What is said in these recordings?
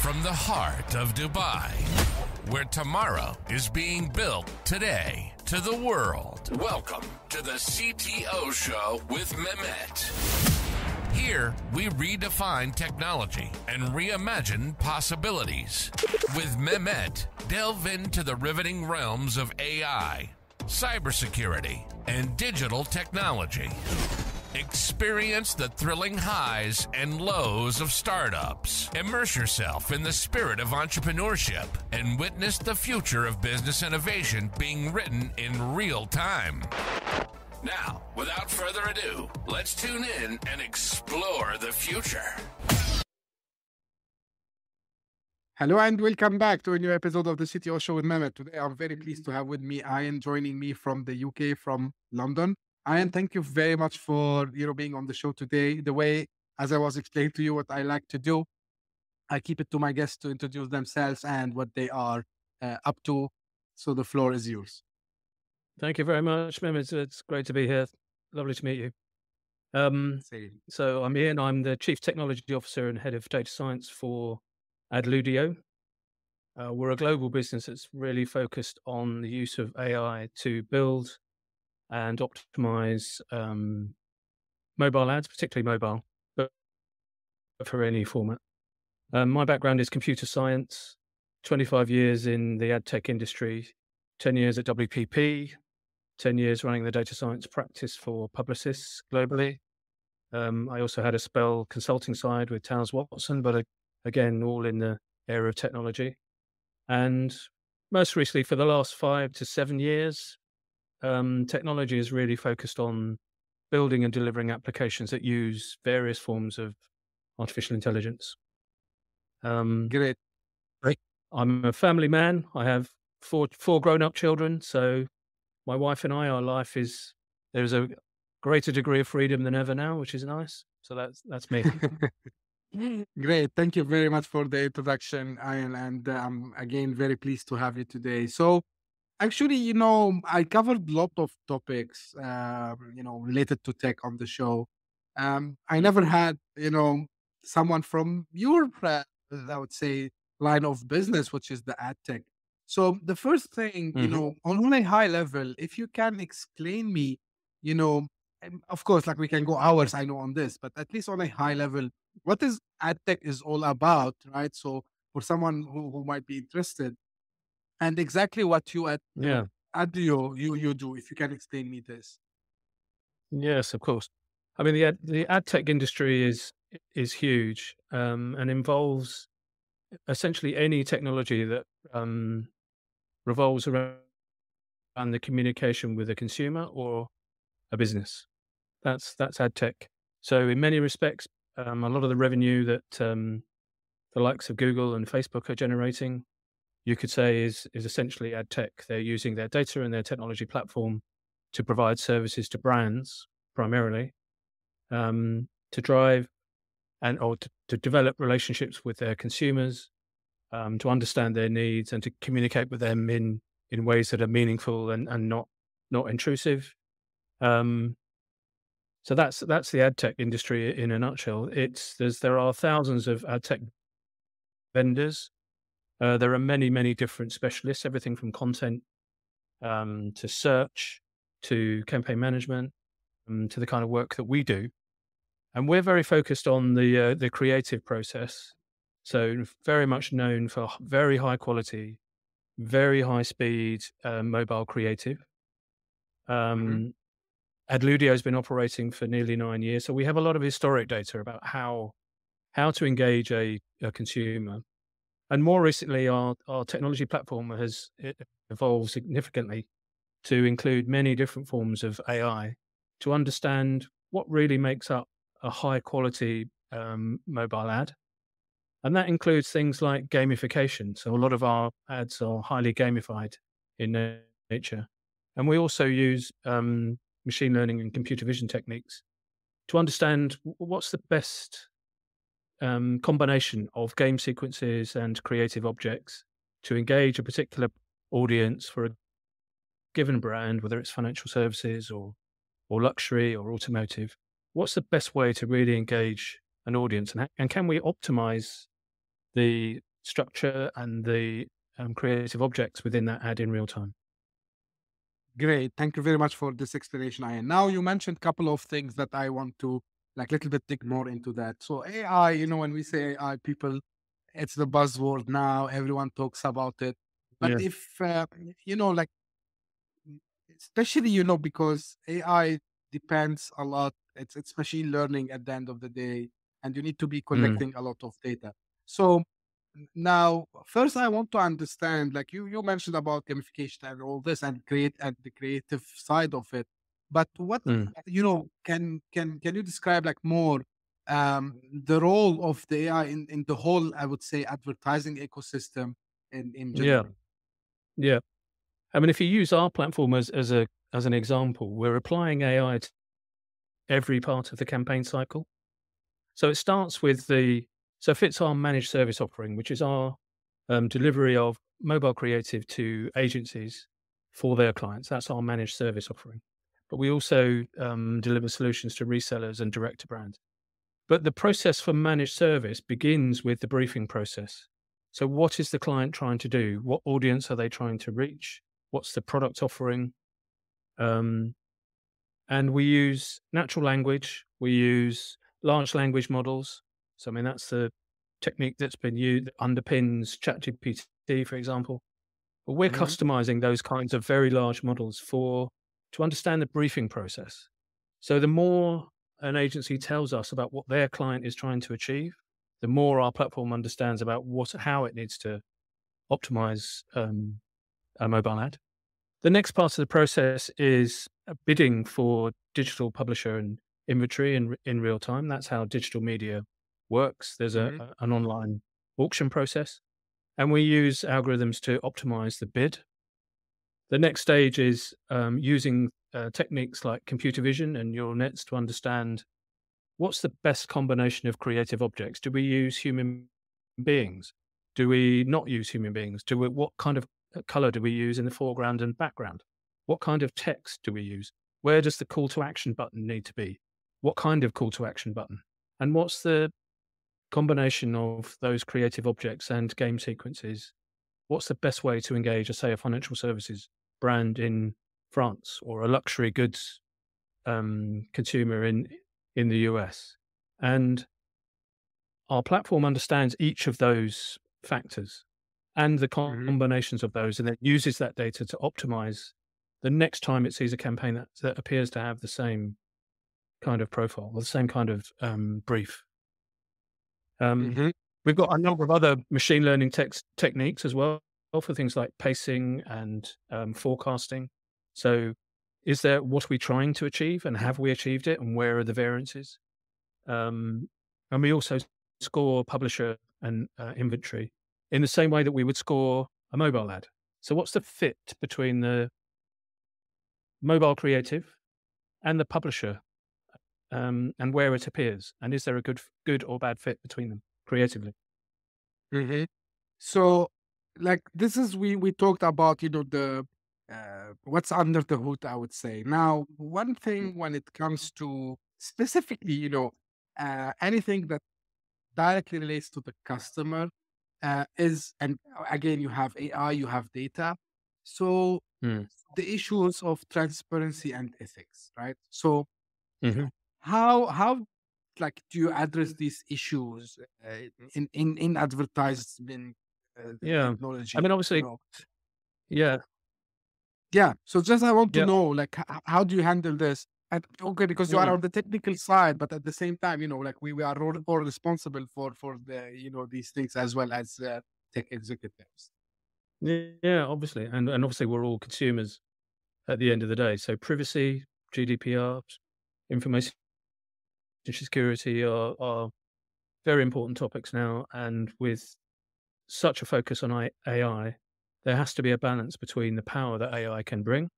from the heart of Dubai, where tomorrow is being built today, to the world. Welcome to the CTO Show with Mehmet. Here, we redefine technology and reimagine possibilities. With Mehmet, delve into the riveting realms of AI, cybersecurity, and digital technology. Experience the thrilling highs and lows of startups. Immerse yourself in the spirit of entrepreneurship and witness the future of business innovation being written in real time. Now, without further ado, let's tune in and explore the future. Hello and welcome back to a new episode of the CTO Show with Mehmet. Today I'm very pleased to have with me Ian joining me from the UK, from London. Ian, thank you very much for you know being on the show today. The way, as I was explaining to you, what I like to do, I keep it to my guests to introduce themselves and what they are uh, up to. So the floor is yours. Thank you very much, Mehmet. It's, it's great to be here. Lovely to meet you. Um, so I'm Ian. I'm the Chief Technology Officer and Head of Data Science for Adludio. Uh, we're a global business that's really focused on the use of AI to build and optimize um, mobile ads, particularly mobile, but for any format. Um, my background is computer science, 25 years in the ad tech industry, 10 years at WPP, 10 years running the data science practice for Publicis globally. Um, I also had a spell consulting side with Towers Watson, but uh, again, all in the area of technology. And most recently, for the last five to seven years, um, technology is really focused on building and delivering applications that use various forms of artificial intelligence. Um, Great. I'm a family man. I have four four grown up children. So my wife and I, our life is there's a greater degree of freedom than ever now, which is nice. So that's that's me. Great. Thank you very much for the introduction, Ian. And I'm again very pleased to have you today. So, actually, you know, I covered a lot of topics, uh, you know, related to tech on the show. Um, I never had, you know, someone from your, uh, I would say, line of business, which is the ad tech. So, the first thing, you Mhm. know, on a high level, if you can explain me, you know, of course, like we can go hours, I know on this, but at least on a high level, what is ad tech is all about, right? So for someone who, who might be interested, and exactly what you at yeah. Adludio you you do, if you can explain me this. Yes, of course. I mean, the ad, the ad tech industry is is huge um, and involves essentially any technology that um, revolves around the communication with a consumer or a business. That's that's ad tech. So, in many respects, um, a lot of the revenue that um, the likes of Google and Facebook are generating, you could say, is is essentially ad tech. They're using their data and their technology platform to provide services to brands primarily um, to drive and or to, to develop relationships with their consumers, um, to understand their needs and to communicate with them in in ways that are meaningful and, and not not intrusive. Um, so that's that's the ad tech industry in a nutshell. It's there's there are thousands of ad tech vendors. Uh, there are many many different specialists, everything from content um, to search to campaign management um, to the kind of work that we do. And we're very focused on the uh, the creative process. So very much known for very high quality, very high speed uh, mobile creative. Um, Adludio has been operating for nearly nine years, so we have a lot of historic data about how how to engage a, a consumer. And more recently, our our technology platform has evolved significantly to include many different forms of AI to understand what really makes up a high quality um, mobile ad. And that includes things like gamification. So a lot of our ads are highly gamified in na- nature. And we also use um, machine learning and computer vision techniques to understand what's the best um, combination of game sequences and creative objects to engage a particular audience for a given brand, whether it's financial services or or luxury or automotive. What's the best way to really engage an audience, and, and can we optimize the structure and the um, creative objects within that ad in real time. Great. Thank you very much for this explanation, Ian. Now you mentioned a couple of things that I want to like a little bit dig more into that. So AI, you know, when we say AI, people, it's the buzzword now. Everyone talks about it. But if uh, you know, like, especially you know, because AI depends a lot. It's it's machine learning at the end of the day, and you need to be Mm. collecting a lot of data. So now, first, I want to understand, like you you mentioned about gamification and all this, and create and the creative side of it. But what Mm. you know, can can can you describe like more um, the role of the AI in, in the whole, I would say, advertising ecosystem in in Yeah. general? Yeah. Yeah. I mean, if you use our platform as, as a as an example, we're applying AI to every part of the campaign cycle. So it starts with the so if it's our managed service offering, which is our um, delivery of mobile creative to agencies for their clients, that's our managed service offering. But we also um, deliver solutions to resellers and direct to brands. But the process for managed service begins with the briefing process. So, what is the client trying to do? What audience are they trying to reach? What's the product offering? Um, and we use natural language, we use large language models. So, I mean, that's the technique that's been used that underpins ChatGPT, for example. But we're Mhm. customizing those kinds of very large models for to understand the briefing process. So, the more an agency tells us about what their client is trying to achieve, the more our platform understands about what how it needs to optimize um, a mobile ad. The next part of the process is uh, bidding for digital publisher and inventory in in real time. That's how digital media works. There's a, Mhm. a- an online auction process, and we use algorithms to optimize the bid. The next stage is um, using uh, techniques like computer vision and neural nets to understand what's the best combination of creative objects. Do we use human beings? Do we not use human beings? Do we, what kind of uh, color do we use in the foreground and background? What kind of text do we use? Where does the call to action button need to be? What kind of call to action button? And what's the combination of those creative objects and game sequences? What's the best way to engage, say, a financial services brand in France or a luxury goods um, consumer in in the US? And our platform understands each of those factors and the Mhm. combinations of those, and then uses that data to optimize the next time it sees a campaign that, that appears to have the same kind of profile or the same kind of um, brief. Um, Mhm. We've got a number of other machine learning tex- techniques as well for things like pacing and um, forecasting. So, is there what are we trying to achieve, and have we achieved it, and where are the variances? Um, and we also score publisher and uh, inventory in the same way that we would score a mobile ad. So, what's the fit between the mobile creative and the publisher, um, and where it appears, and is there a good good or bad fit between them creatively? Mhm. So, like this is we we talked about, you know, the uh, what's under the hood. I would say now one thing when it comes to specifically, you know, uh, anything that directly relates to the customer uh, is, and again, you have AI, you have data, so Hmm. the issues of transparency and ethics, right? So Mhm. how how like do you address these issues uh, in in in advertisement uh, Yeah. technology? I mean, you obviously, know? yeah, Yeah. So just I want to yeah, know like how do you handle this? And okay, because you are on the technical side, but at the same time, you know, like we, we are all, all responsible for for the you know these things as well as uh, tech executives. yeah. Obviously, and and obviously, we're all consumers at the end of the day. So, privacy, GDPR, information security are are very important topics now, and with such a focus on AI, there has to be a balance between the power that AI can bring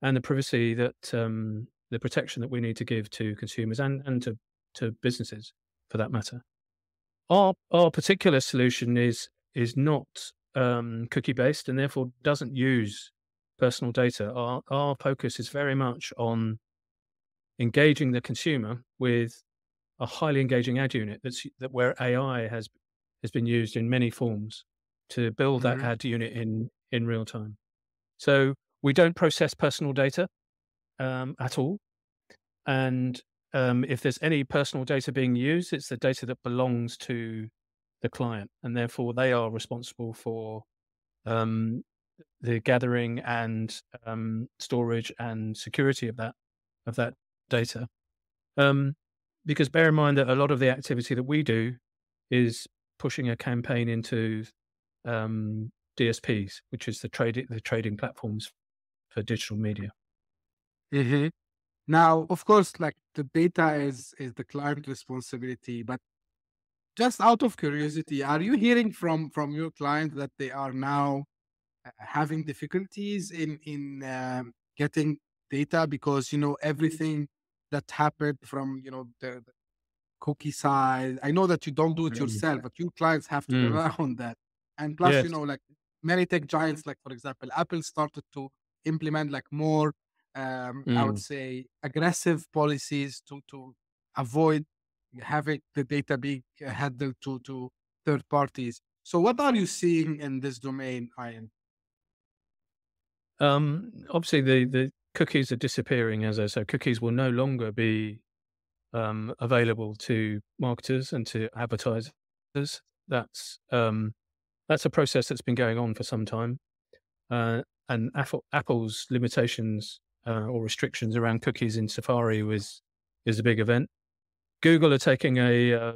and the privacy that um, the protection that we need to give to consumers and and to to businesses for that matter. Our our particular solution is is not um, cookie based and therefore doesn't use personal data. Our our focus is very much on engaging the consumer with a highly engaging ad unit that's that where AI has has been used in many forms to build that Mhm. ad unit in in real time. So we don't process personal data um, at all, and um, if there's any personal data being used, it's the data that belongs to the client, and therefore they are responsible for um, the gathering and um, storage and security of that of that data. Um, because bear in mind that a lot of the activity that we do is pushing a campaign into um, DSPs, which is the trading the trading platforms for digital media. hmm Now, of course, like the data is is the client responsibility, but just out of curiosity, are you hearing from from your client that they are now uh, having difficulties in in um, getting data because you know everything that happened from you know the cookie size. I know that you don't do it Mm. yourself, but your clients have to Mm. rely on that. And plus, you know, like many tech giants, like for example, Apple started to implement like more um, I would Mm. say aggressive policies to to avoid having the data being handled to to third parties. So what are you seeing in this domain, Ian? Um, obviously, the the cookies are disappearing, as I said. Cookies will no longer be um, available to marketers and to advertisers. That's um, that's a process that's been going on for some time, uh, and Apple, Apple's limitations uh, or restrictions around cookies in Safari was is a big event. Google are taking a uh,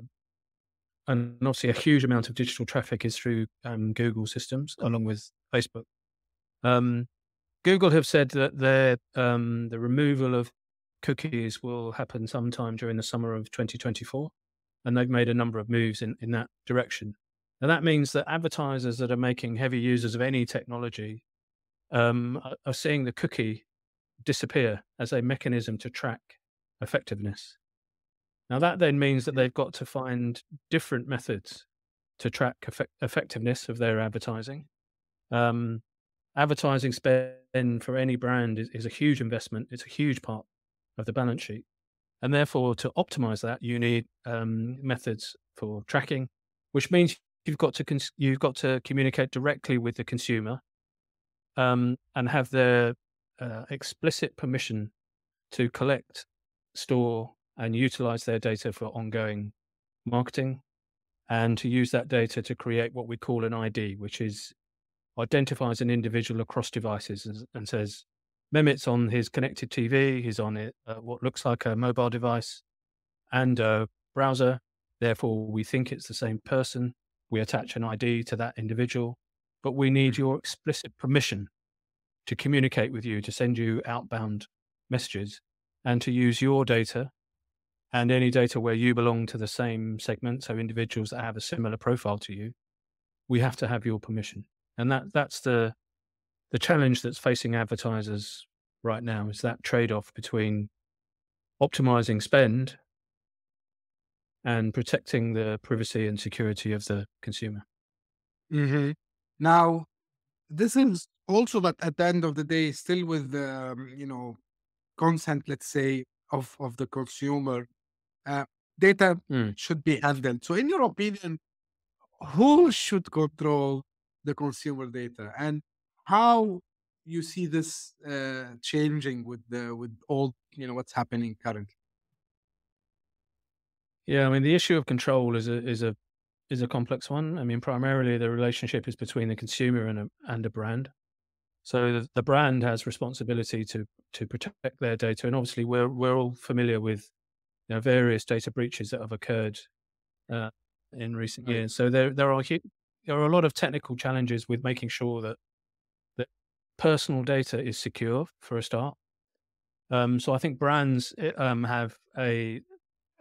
and obviously a huge amount of digital traffic is through um, Google systems along with Facebook. Um, Google have said that their um, the removal of cookies will happen sometime during the summer of 2024, and they've made a number of moves in, in that direction. And that means that advertisers that are making heavy users of any technology um, are, seeing the cookie disappear as a mechanism to track effectiveness. Now that then means that they've got to find different methods to track effect- effectiveness of their advertising. Um, advertising spend for any brand is, is a huge investment. It's a huge part of the balance sheet. And therefore, to optimize that, you need um, methods for tracking, which means you've got to cons- you've got to communicate directly with the consumer um, and have their uh, explicit permission to collect, store, and utilize their data for ongoing marketing, and to use that data to create what we call an ID, which is identifies an individual across devices and, and says, Mehmet's on his connected TV, he's on it, uh, what looks like a mobile device and a browser. Therefore, we think it's the same person. We attach an ID to that individual, but we need your explicit permission to communicate with you, to send you outbound messages, and to use your data and any data where you belong to the same segment, so individuals that have a similar profile to you, we have to have your permission. And that that's the the challenge that's facing advertisers right now is that trade-off between optimizing spend and protecting the privacy and security of the consumer. hmm Now, this is also, but at the end of the day, still with the um, you know consent, let's say, of of the consumer. Uh, data Mm. should be handled. So, in your opinion, who should control the consumer data, and how you see this uh, changing with the with all you know what's happening currently? Yeah, I mean the issue of control is a is a is a complex one. I mean, primarily the relationship is between the consumer and a and a brand. So the, the brand has responsibility to to protect their data, and obviously we're we're all familiar with you know, various data breaches that have occurred uh, in recent Right. years. So there there are there are a lot of technical challenges with making sure that that personal data is secure for a start. Um, so I think brands eh, um, have a,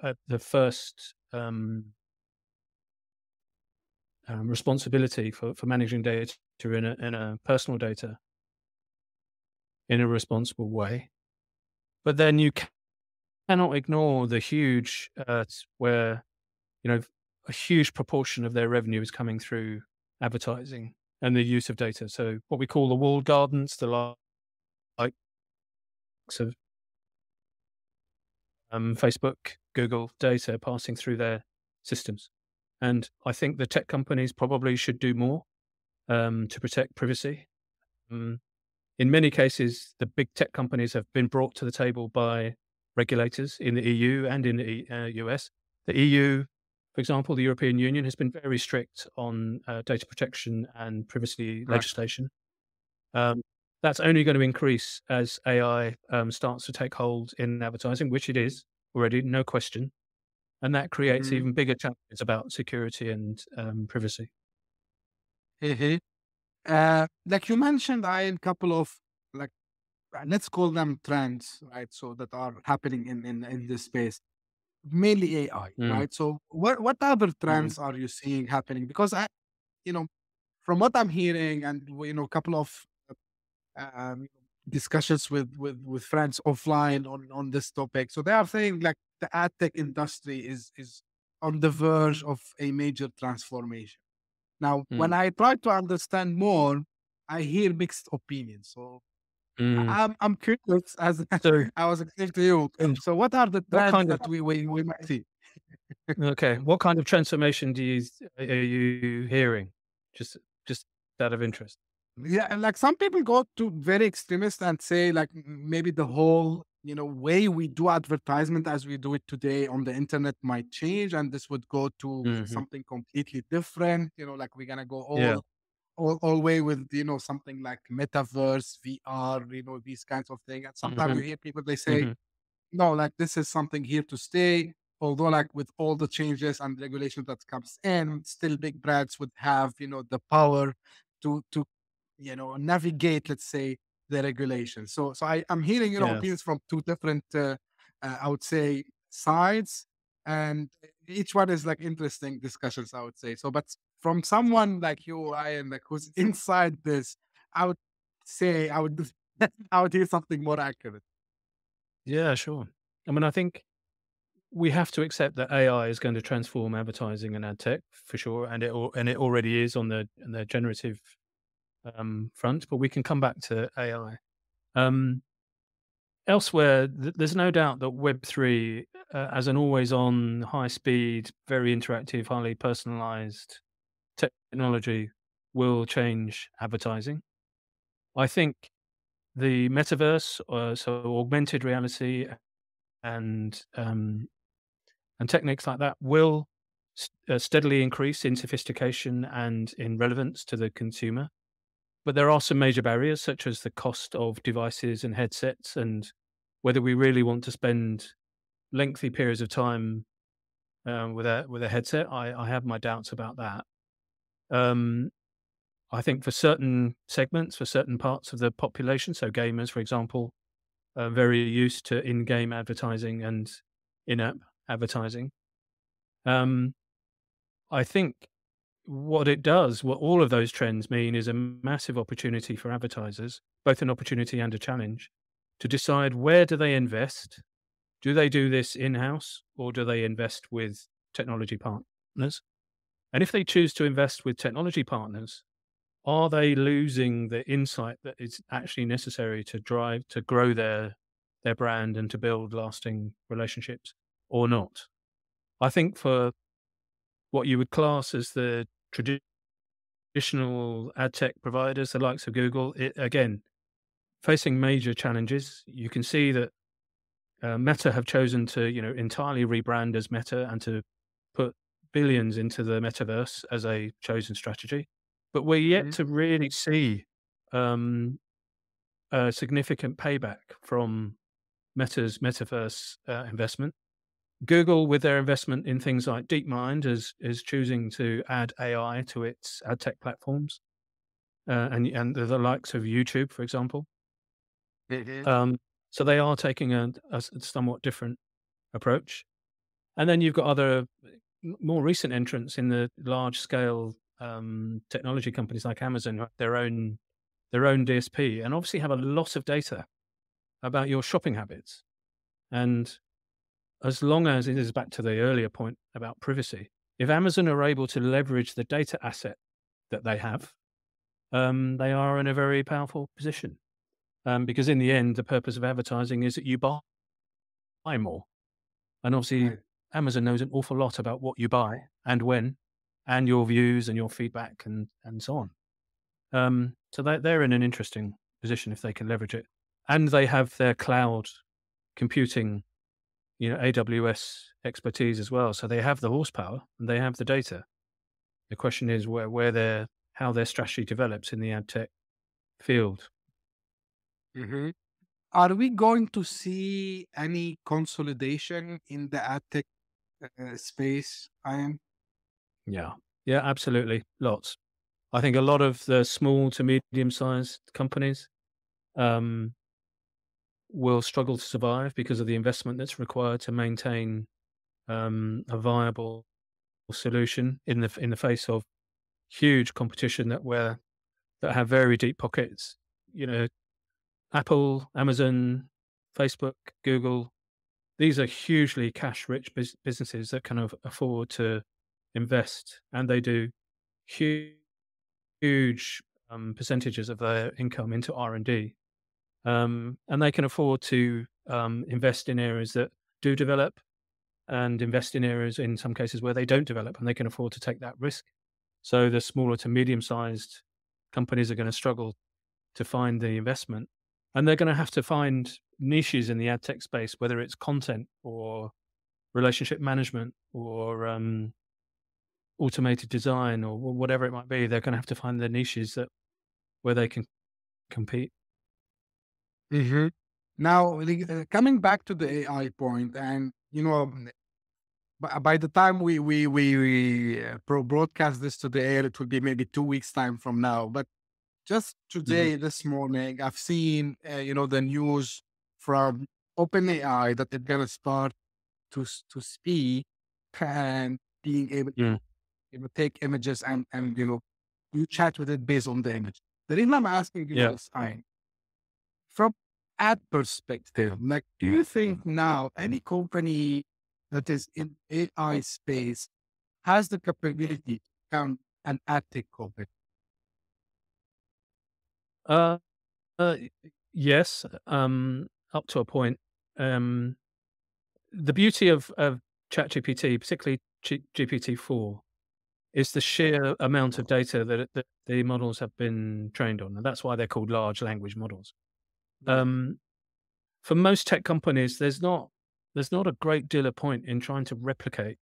a the first um, um, responsibility for, for managing data in a, in a personal data in a responsible way. But then you ca- cannot ignore the huge uh, where you know a huge proportion of their revenue is coming through advertising and the use of data. So what we call the walled gardens, the li- likes of um, Facebook, Google data passing through their systems. And I think the tech companies probably should do more um, to protect privacy. Um, in many cases, the big tech companies have been brought to the table by regulators in the EU and in the uh, US. The EU, for example, the European Union has been very strict on uh, data protection and privacy right. legislation. Um, that's only going to increase as AI um, starts to take hold in advertising, which it is already, no question. And that creates mm-hmm. even bigger challenges about security and um, privacy. Mm-hmm. Uh, like you mentioned, I a couple of like let's call them trends, right? So that are happening in in, in this space, mainly AI, mm. right? So what what other mm-hmm. trends mm. are you seeing happening? Because I, you know, from what I'm hearing, and you know, a couple of um, discussions with with with friends offline on on this topic, so they are saying like the ad tech industry is is on the verge of a major transformation. Now, mm. when I try to understand more, I hear mixed opinions. So Mm. I'm I'm curious as so, I was explaining to you. So what are the trends kind of, that we, we, we might see? okay. What kind of transformation do you are you hearing? Just just out of interest. Yeah, like some people go to very extremist and say like maybe the whole you know way we do advertisement as we do it today on the internet might change and this would go to mm-hmm. something completely different. You know, like we're gonna go all yeah all, way with you know something like metaverse vr you know these kinds of things and sometimes mm-hmm. you hear people they say mm-hmm. no like this is something here to stay although like with all the changes and regulation that comes in still big brands would have you know the power to to you know navigate let's say the regulations so so i i'm hearing you know yeah. opinions from two different uh, uh, i would say sides and each one is like interesting discussions i would say so but from someone like you, Ryan, like who's inside this, I would say I would I would hear something more accurate. Yeah, sure. I mean, I think we have to accept that AI is going to transform advertising and ad tech for sure, and it and it already is on the on the generative um, front. But we can come back to AI. Um, elsewhere, th- there's no doubt that Web three, uh, as an always-on, high-speed, very interactive, highly personalized technology will change advertising. I think the metaverse, uh, so augmented reality, and um, and techniques like that will uh, steadily increase in sophistication and in relevance to the consumer. But there are some major barriers, such as the cost of devices and headsets, and whether we really want to spend lengthy periods of time um, with a with a headset. I, I have my doubts about that. Um, I think for certain segments, for certain parts of the population, so gamers, for example, are very used to in-game advertising and in-app advertising. Um, I think what it does, what all of those trends mean, is a massive opportunity for advertisers, both an opportunity and a challenge, to decide where do they invest. Do they do this in-house or do they invest with technology partners? And if they choose to invest with technology partners, are they losing the insight that is actually necessary to drive to grow their their brand and to build lasting relationships or not? I think for what you would class as the traditional ad tech providers, the likes of Google, it, again, facing major challenges. You can see that uh, Meta have chosen to, you know, entirely rebrand as Meta and to billions into the metaverse as a chosen strategy, but we're yet mm-hmm. to really see um, a significant payback from Meta's metaverse uh, investment. Google, with their investment in things like DeepMind, is is choosing to add AI to its ad tech platforms, uh, and and the, the, likes of YouTube, for example. Mm-hmm. Um, so they are taking a, a somewhat different approach. And then you've got other more recent entrants in the large scale um, technology companies like Amazon have their own their own DSP and obviously have a lot of data about your shopping habits. And as long as it is back to the earlier point about privacy, if Amazon are able to leverage the data asset that they have, um, they are in a very powerful position. Um, because in the end, the purpose of advertising is that you buy, buy more. And obviously, Amazon knows an awful lot about what you buy and when and your views and your feedback and and so on. Um, so they they're in an interesting position if they can leverage it, and they have their cloud computing, you know, AWS expertise as well. So they have the horsepower and they have the data. The question is where where their how their strategy develops in the ad tech field. Mm-hmm. Are we going to see any consolidation in the ad tech uh, space, Ian? Yeah. Yeah, absolutely. Lots. I think a lot of the small to medium sized companies um, will struggle to survive because of the investment that's required to maintain um, a viable solution in the in the face of huge competition that where that have very deep pockets. You know, Apple, Amazon, Facebook, Google. These are hugely cash rich businesses that can afford to invest, and they do huge, huge um, percentages of their income into R and D, um, and they can afford to um, invest in areas that do develop, and invest in areas in some cases where they don't develop, and they can afford to take that risk. So the smaller to medium sized companies are going to struggle to find the investment, and they're going to have to find niches in the ad tech space, whether it's content or relationship management or um, automated design or whatever it might be, they're going to have to find their niches that where they can compete. Mm-hmm. Now, uh, coming back to the AI point, and you know, by the time we we we, we uh, broadcast this to the air, it will be maybe two weeks time from now. But just mm-hmm. today, mm-hmm. this morning, I've seen uh, you know the news from OpenAI that they're gonna start to to speak and being able to you know, take images and, and, you know, you chat with it based on the image. The reason I'm asking you yeah. this, I, from ad perspective, like, do you think now any company that is in AI space has the capability to become an ad tech company? Uh, uh, yes, um, up to a point. Um, the beauty of, of ChatGPT, particularly G- GPT-4, is the sheer amount of data that, that the models have been trained on. And that's why they're called large language models. Um, for most tech companies, there's not there's not a great deal of point in trying to replicate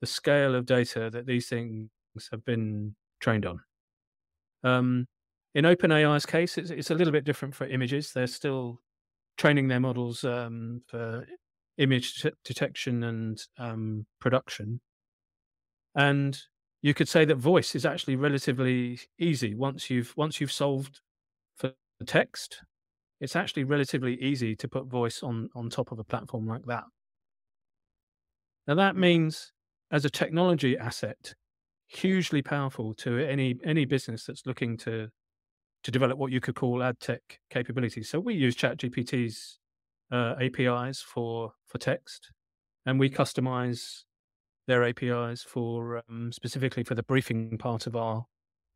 the scale of data that these things have been trained on. Um, in OpenAI's case, it's, it's, a little bit different for images. They're still training their models um, for image t- detection and um, production. And you could say that voice is actually relatively easy once you've once you've solved for text it's actually relatively easy to put voice on on top of a platform like that now that means as a technology asset hugely powerful to any any business that's looking to to develop what you could call ad tech capabilities. So we use ChatGPT's uh, apis for for text and we customize their APIs for um, specifically for the briefing part of our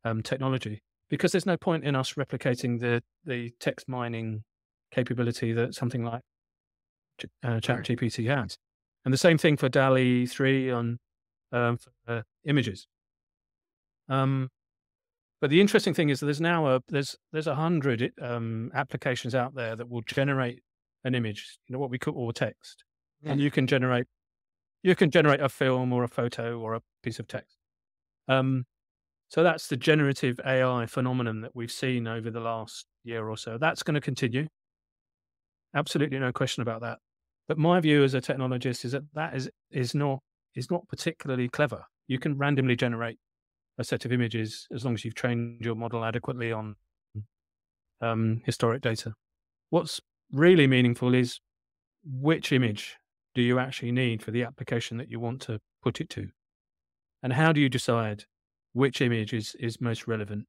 um, technology. Because there's no point in us replicating the the text mining capability that something like uh, ChatGPT has, and the same thing for DALL-E three on um, for, uh, images. Um, but the interesting thing is that there's now a there's there's a hundred um, applications out there that will generate an image, you know what we call or text, yeah. and you can generate you can generate a film or a photo or a piece of text. Um, so that's the generative AI phenomenon that we've seen over the last year or so. That's going to continue. Absolutely no question about that. But my view as a technologist is that that is, is not is not particularly clever. You can randomly generate a set of images as long as you've trained your model adequately on um, historic data. What's really meaningful is which image do you actually need for the application that you want to put it to? And how do you decide which image is, is most relevant?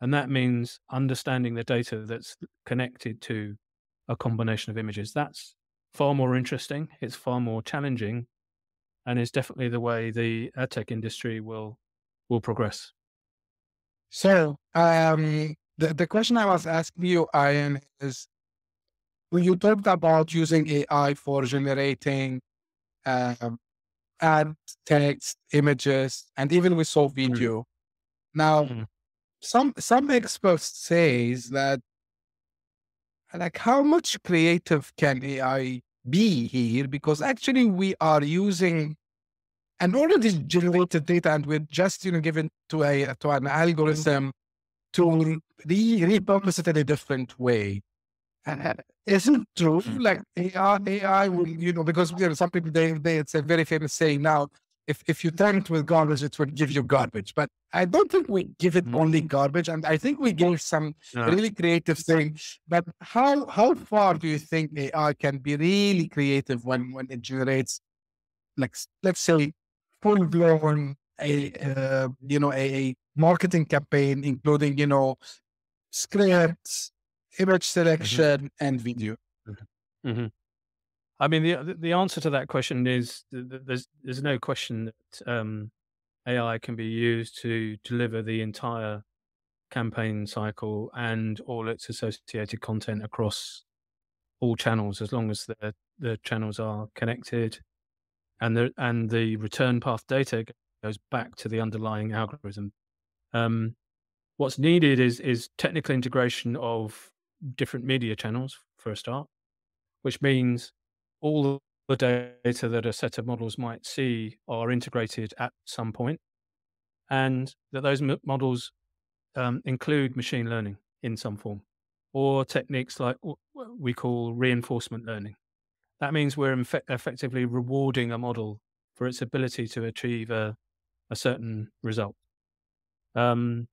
And that means understanding the data that's connected to a combination of images. That's far more interesting. It's far more challenging, and is definitely the way the ad tech industry will will progress. So, um, the the question I was asking you, Ian, is when you talked about using AI for generating um, ad text, images, and even we saw Mm. video. Now, Mhm. some some experts says that like how much creative can AI be here? Because actually we are using an already generated data and we're just you know given to a to an mm-hmm. algorithm to re- repurpose it in a different way. Uh, isn't true? Mm-hmm. Like AI, AI will, you know, because you know, some people they, they it's a very famous saying now. If if you turn it with garbage, it will give you garbage. But I don't think we give it only mm-hmm. garbage, and I think we give some No. really creative things. But how how far do you think AI can be really creative when when it generates, like let's say, full blown a uh, you know a, a marketing campaign, including you know scripts, image selection, and video. hmm I mean, the the answer to that question is th- th- there's there's no question that um, AI can be used to deliver the entire campaign cycle and all its associated content across all channels, as long as the the channels are connected, and the and the return path data goes back to the underlying algorithm. Um, what's needed is is technical integration of different media channels for a start, which means all the data that a set of models might see are integrated at some point, and that those models um, include machine learning in some form, or techniques like what we call reinforcement learning. That means we're effectively rewarding a model for its ability to achieve a, a certain result. Um,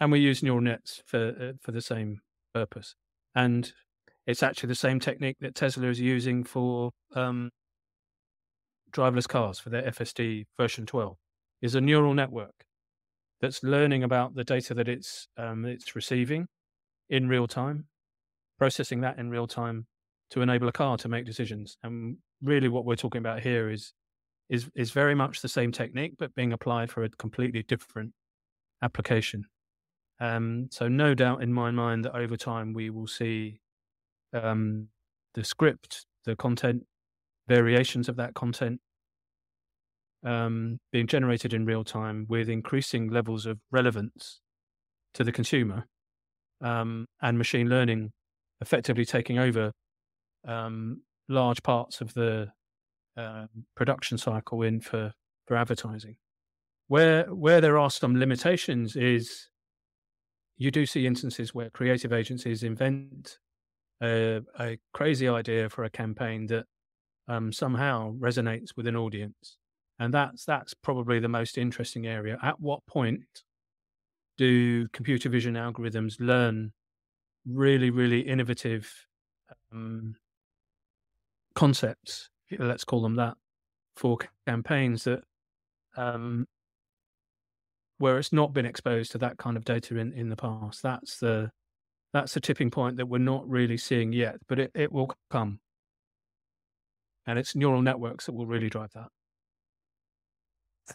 and we use neural nets for uh, for the same purpose. And it's actually the same technique that Tesla is using for um, driverless cars for their FSD version 12. Is a neural network that's learning about the data that it's um, it's receiving in real time, processing that in real time to enable a car to make decisions. And really, what we're talking about here is is is very much the same technique, but being applied for a completely different application. Um, so no doubt in my mind that over time we will see um, the script, the content, variations of that content um, being generated in real time with increasing levels of relevance to the consumer, um, and machine learning effectively taking over um, large parts of the uh, production cycle in for for advertising. Where where there are some limitations is you do see instances where creative agencies invent a, a crazy idea for a campaign that um, somehow resonates with an audience, and that's that's probably the most interesting area. At what point do computer vision algorithms learn really really innovative um, concepts? Let's call them that for campaigns that um, where it's not been exposed to that kind of data in, in the past. That's the that's the tipping point that we're not really seeing yet, but it, it will come. And it's neural networks that will really drive that.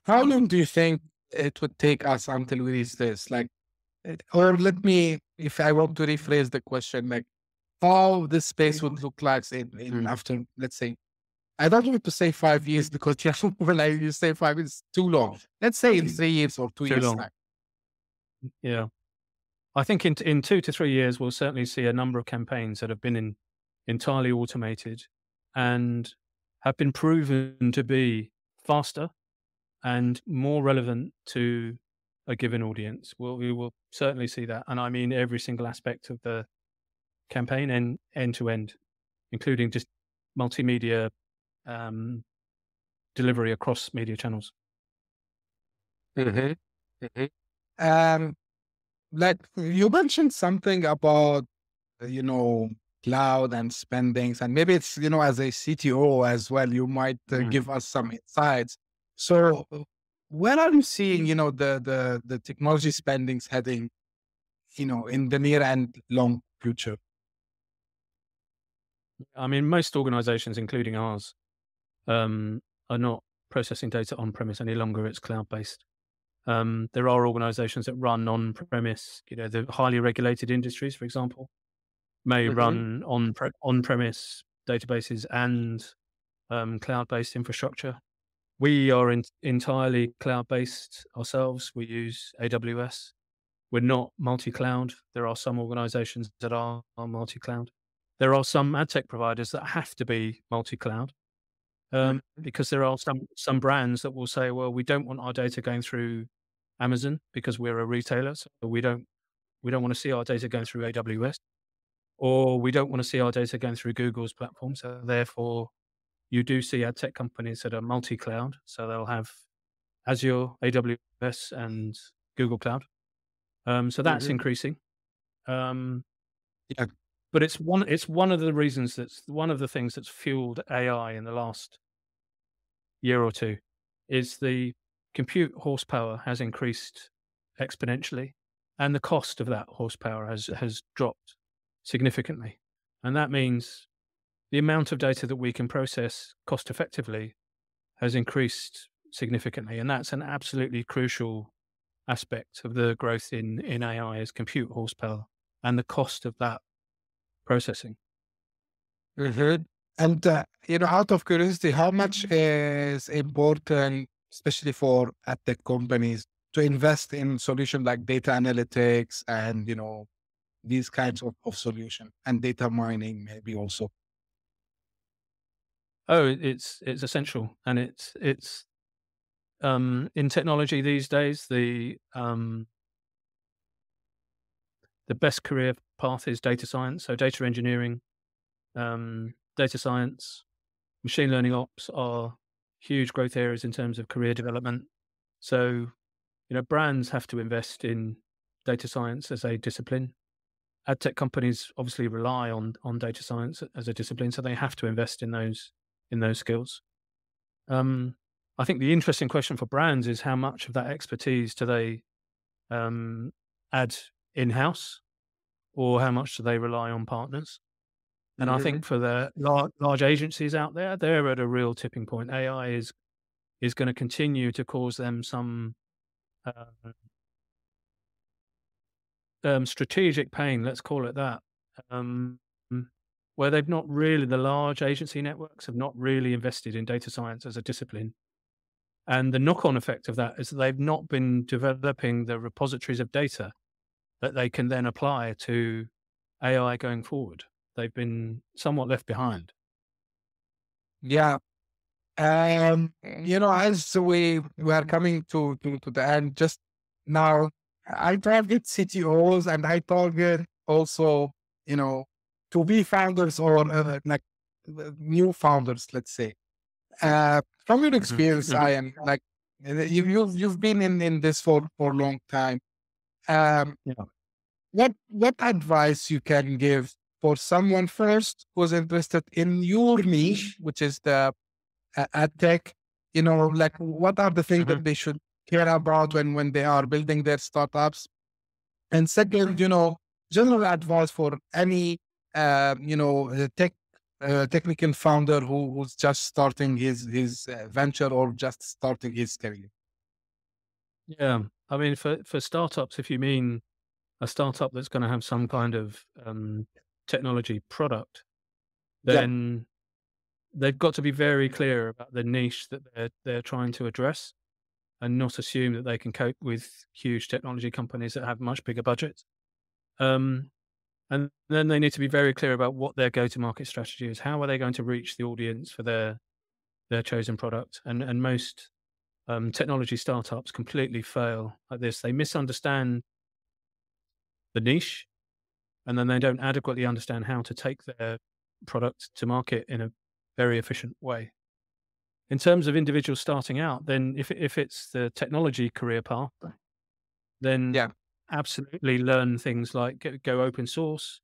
How long do you think it would take us until we reach this? Like, or let me, if I want to rephrase the question, like how this space would mm-hmm. look like in, in Mm. after, let's say, I don't want to say five years mm-hmm. because you when I you say five years, it's too long. Let's say in three years or two Too years long. time. Mm, yeah. I think in in two to three years we'll certainly see a number of campaigns that have been in, entirely automated and have been proven to be faster and more relevant to a given audience. We'll, we will certainly see that, and I mean every single aspect of the campaign and end to end, including just multimedia um, delivery across media channels. Um, like you mentioned something about, you know, cloud and spendings, and maybe it's, you know, as a CTO as well, you might uh, Mm. give us some insights. So, where are you seeing, you know, the the the technology spendings heading, you know, in the near and long future? I mean, most organizations, including ours, um, are not processing data on premise any longer. It's cloud based. Um, there are organizations that run on premise, you know, the highly regulated industries, for example, may Mhm. run on pre- on premise databases and um, cloud-based infrastructure. We are in, entirely cloud-based ourselves. We use AWS. We're not multi-cloud. There are some organizations that are, are multi-cloud. There are some ad tech providers that have to be multi-cloud um, because there are some some brands that will say, well, we don't want our data going through Amazon because we're a retailer, so we don't we don't want to see our data going through AWS, or we don't want to see our data going through Google's platform. So therefore, you do see ad tech companies that are multi-cloud, so they'll have Azure, AWS, and Google Cloud. Um, so that's mm-hmm. increasing. Um, yeah, but it's one it's one of the reasons that's one of the things that's fueled AI in the last year or two is the compute horsepower has increased exponentially and the cost of that horsepower has has dropped significantly. And that means the amount of data that we can process cost effectively has increased significantly and that's an absolutely crucial aspect of the growth in in AI is compute horsepower and the cost of that processing mm-hmm. And, uh, you know, out of curiosity, how much is important, especially for ad tech companies, to invest in solutions like data analytics and, you know, these kinds of, of solution and data mining maybe also? Oh, it's it's essential, and it's it's um, in technology these days. The um, the best career path is data science, so data engineering, um, data science, machine learning ops are huge growth areas in terms of career development. So, you know, brands have to invest in data science as a discipline. Ad tech companies obviously rely on on data science as a discipline, so they have to invest in those in those skills. Um, I think the interesting question for brands is how much of that expertise do they um, add in house, or how much do they rely on partners? And mm-hmm. I think for the large, large agencies out there, they're at a real tipping point. AI is is going to continue to cause them some uh, um, strategic pain, let's call it that, um, where they've not really, the large agency networks have not really invested in data science as a discipline. And the knock on effect of that is that they've not been developing the repositories of data that they can then apply to AI going forward they've been somewhat left behind. Yeah. Um, you know, as we we are coming to, to, to the end, just now, I target CTOs and I target also, you know, to be founders or uh, like uh, new founders, let's say. Uh, from your mm-hmm. experience, mm-hmm. I am like uh, you, you've you've been in in this for for a long time. Um, yeah. What what advice you can give for someone first who's interested in your niche, which is the uh, ad tech, you know, like what are the things mm-hmm. that they should care about when, when they are building their startups? And second, you know, general advice for any, uh, you know, tech uh, technical founder who, who's just starting his his uh, venture or just starting his career. Yeah, I mean, for for startups, if you mean a startup that's going to have some kind of um, technology product, then yeah. they've got to be very clear about the niche that they're they're trying to address, and not assume that they can cope with huge technology companies that have much bigger budgets. Um, and then they need to be very clear about what their go-to-market strategy is. How are they going to reach the audience for their their chosen product? And and most um, technology startups completely fail at this. They misunderstand the niche and then they don't adequately understand how to take their product to market in a very efficient way. In terms of individuals starting out, then if if it's the technology career path, then yeah. absolutely learn things like go open source,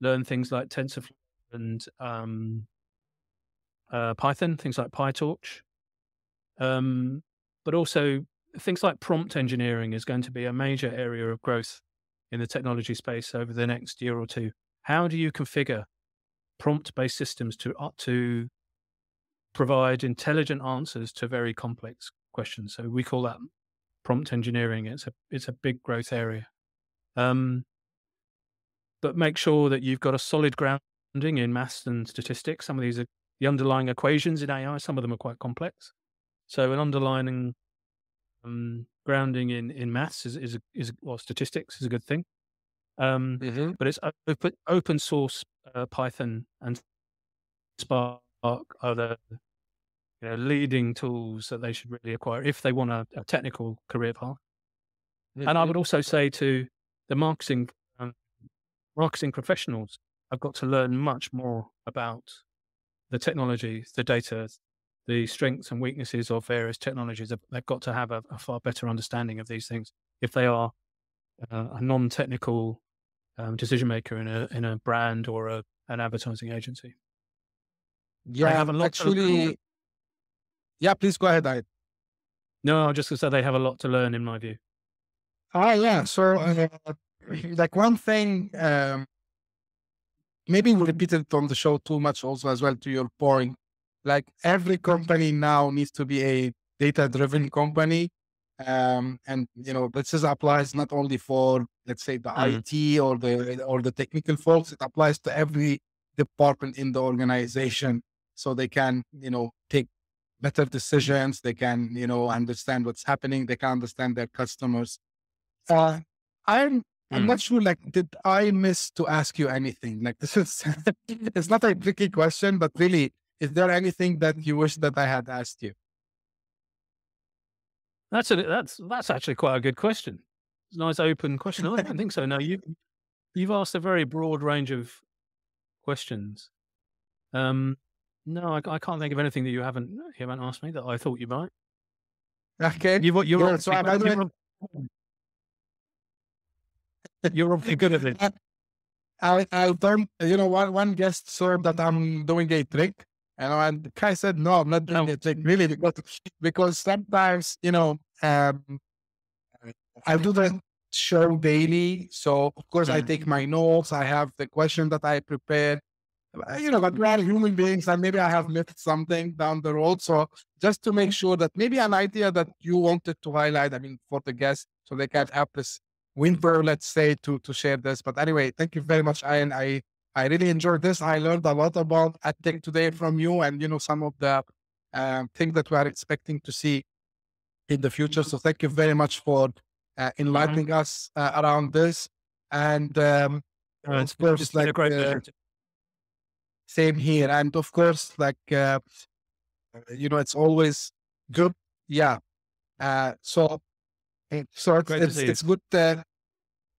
learn things like TensorFlow and um, uh, Python, things like PyTorch, um, but also things like prompt engineering is going to be a major area of growth in the technology space over the next year or two. How do you configure prompt-based systems to uh, to provide intelligent answers to very complex questions? So we call that prompt engineering. It's a it's a big growth area. Um, but make sure that you've got a solid grounding in maths and statistics. Some of these are the underlying equations in AI. Some of them are quite complex. So an underlying um, grounding in in maths is is is or statistics is a good thing. Um, Mhm. but it's open open source uh, Python and Spark are the you know leading tools that they should really acquire if they want a, a technical career path. And I Mhm. would also say to the marketing um, marketing professionals, I've got to learn much more about the technology, the data, the strengths and weaknesses of various technologies. They've- They've got to have a, a far better understanding of these things if they are uh, a non-technical um, decision maker in a in a brand or a, an advertising agency. yeah, have a lot to actually. Yeah, please go ahead. I No, I'm just going to say they have a lot to learn, in my view. Ah, yeah. So, uh, like one thing, um, maybe we repeated on the show too much also as well to your point. Like every company now needs to be a data driven company. Um, and you know, this is applies not only for let's say the Mm. IT or the or the technical folks, it applies to every department in the organization. So they can, you know, take better decisions, they can, you know, understand what's happening, they can understand their customers. Uh, I'm I'm Mm. not sure. Like, did I miss to ask you anything? Like, this is it's not a tricky question, but really, is there anything that you wish that I had asked you? That's a, that's that's actually quite a good question. It's a nice open question. I don't think so. No, you you've asked a very broad range of questions. Um, no, I, I can't think of anything that you haven't you haven't asked me that I thought you might. Okay. You've, you're Yeah, obviously, so I- you're, you're obviously good at it. I I'll turn. You know, one one guest saw that I'm doing a trick, and the guy said, "No, I'm not doing No. a trick, really, because because sometimes you know, um, I do the show daily, so of course I take my notes. I have the question that I prepared. You know, but we are human beings, and maybe I have missed something down the road. So just to make sure that maybe an idea that you wanted to highlight, I mean, for the guests, so they can have this winter, let's say, to to share this. But anyway, thank you very much, Ian. I I really enjoyed this. I learned a lot about AdTech today from you, and you know some of the um, things that we are expecting to see in the future. So thank you very much for uh, enlightening us uh, around this. And um, Uh, it's, of course, it's like great uh, same here. And of course, like, uh, you know, it's always good. Yeah. Uh, so, so it's, it's, it's good.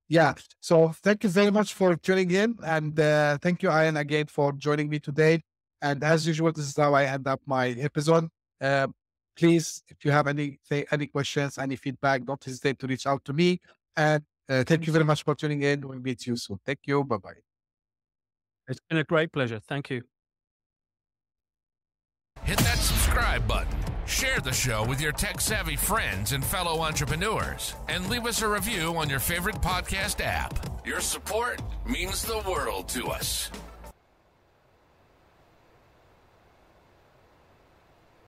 Yeah. So thank you very much for tuning in. And uh, thank you, Ian, again for joining me today. And as usual, this is how I end up my episode. Uh, please, if you have any any questions, any feedback, don't hesitate to reach out to me. And uh, thank you very much for tuning in. We'll meet you soon. Thank you. Bye bye. It's been a great pleasure. Thank you. Hit that subscribe button, share the show with your tech savvy friends and fellow entrepreneurs, and leave us a review on your favorite podcast app. Your support means the world to us.